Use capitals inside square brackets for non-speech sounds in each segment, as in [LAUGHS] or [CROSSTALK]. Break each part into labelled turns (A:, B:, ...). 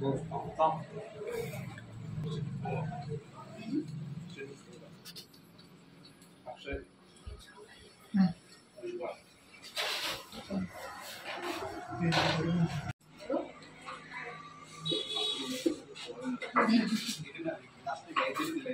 A: अ, [LAUGHS]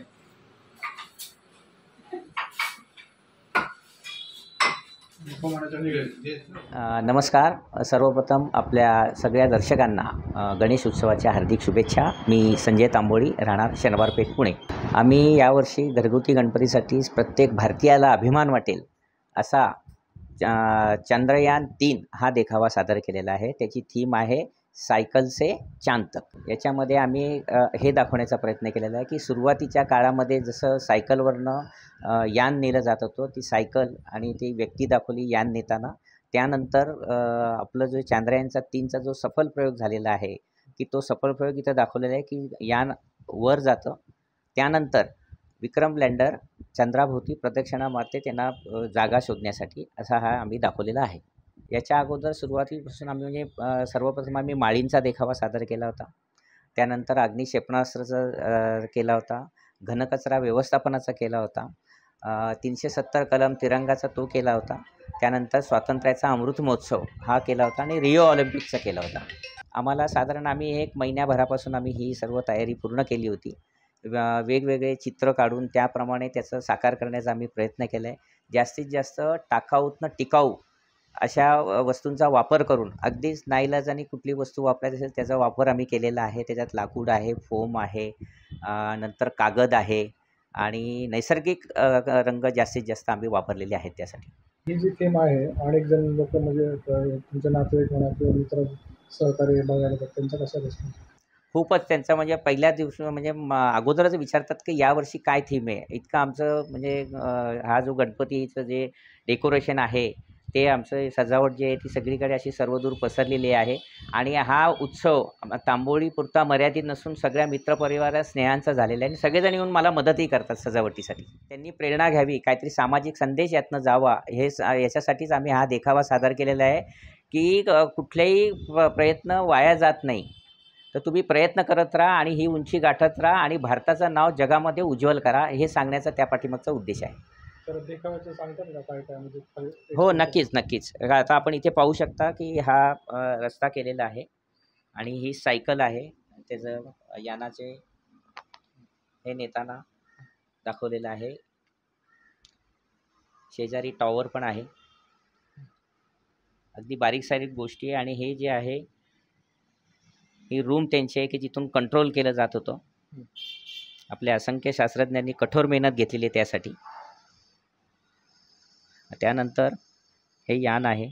A: नमस्कार. सर्वप्रथम आपल्या सगळ्या दर्शकांना गणेश उत्सवाच्या हार्दिक शुभेच्छा. मी संजय तांबोळी राहणार शनिवार पेठ पुणे. आम्ही यावर्षी घरगुती गणपतीसाठी प्रत्येक भारतीयाला अभिमान वाटेल असा चंद्रयान तीन हा देखावा सादर केलेला आहे. त्याची थीम आहे सायकल से चांद तक याच्यामध्ये आम्ही हे दाखवण्याचा प्रयत्न केलेला आहे की सुरुवातीच्या काळामध्ये जसं सायकलवरनं यान नेलं जात होतं ती सायकल आणि ती व्यक्ती दाखवली यान नेताना. त्यानंतर आपलं जो चांद्रयानचा तीनचा जो सफल प्रयोग झालेला आहे की तो सफल प्रयोग इथं दाखवलेला आहे की यान वर जातं. त्यानंतर विक्रम लँडर चंद्राभोवती प्रदक्षिणा मारते त्यांना जागा शोधण्यासाठी असा हा आम्ही दाखवलेला आहे. याच्या अगोदर सुरुवातीपासून आम्ही म्हणजे सर्वप्रथम आम्ही माळींचा देखावा सादर केला होता. त्यानंतर अग्निक्षेपणास्त्राचा केला होता. घनकचरा व्यवस्थापनाचा केला होता. तीनशे सत्तर कलम तिरंगाचा तो केला होता. त्यानंतर स्वातंत्र्याचा अमृत महोत्सव हा केला होता आणि रिओ ऑलिम्पिकचा केला होता. आम्हाला साधारण आम्ही एक महिन्याभरापासून आम्ही ही सर्व तयारी पूर्ण केली होती. वेगवेगळे चित्र काढून त्याप्रमाणे त्याचं साकार करण्याचा आम्ही प्रयत्न केला आहे जास्तीत जास्त टाकाऊतनं टिकाऊ अशा वस्तूंचा वापर करून अगदीच नाईलाजाने कुठली वस्तू वापरायची असेल त्याचा वापर आम्ही केलेला आहे. त्याच्यात लाकूड आहे फोम आहे नंतर कागद आहे आणि नैसर्गिक रंग जास्तीत जास्त आम्ही वापरलेले आहेत त्यासाठी.
B: ही जी थीम आहे अनेक जण लोक म्हणजे अ, तुमचे नातेवाईक म्हणा किंवा मित्र सहकारी बघायला त्यांचा कसा रिस्पॉन्स
A: खूपच त्यांचं म्हणजे पहिल्या दिवशी म्हणजे अगोदरच विचारतात की यावर्षी काय थीम आहे? इतकं आमचं म्हणजे हा जो गणपतीचं जे डेकोरेशन आहे ते आमचं सजावट जी आहे ती सगळीकडे अशी सर्वदूर पसरलेली आहे. आणि हा उत्सव तांबोळीपुरता मर्यादित नसून सगळ्या मित्रपरिवारा स्नेहांचा झालेला आहे. आणि सगळेजण येऊन मला मदतही करतात सजावटीसाठी. त्यांनी प्रेरणा घ्यावी काहीतरी सामाजिक संदेश यातनं जावा. हे याच्यासाठीच आम्ही हा देखावा सादर केलेला आहे की कुठलेही प- प्रयत्न वाया जात नाही. तर तुम्ही प्रयत्न करत राहा आणि ही उंची गाठत राहा आणि भारताचं नाव जगामध्ये उज्ज्वल करा हे सांगण्याचा त्या पाठीमागचा उद्देश आहे.
B: तर देखाव्याचं सांगतात का काय काय? म्हणजे
A: हो नक्कीच नक्कीच. आता आपण इथे पाहू शकता की हा अ, रस्ता केलेला आहे आणि ही सायकल आहे. त्याचं यानाचे हे नेताना दाखवलेलं आहे. शेजारी टॉवर पण आहे. अगदी बारीक सारीक गोष्टी आहे आणि हे जे आहे ही रूम त्यांची आहे की जिथून कंट्रोल केलं जात होतं. आपल्या असंख्य शास्त्रज्ञांनी कठोर मेहनत घेतलेली आहे त्यासाठी. त्यानंतर हे यान आहे.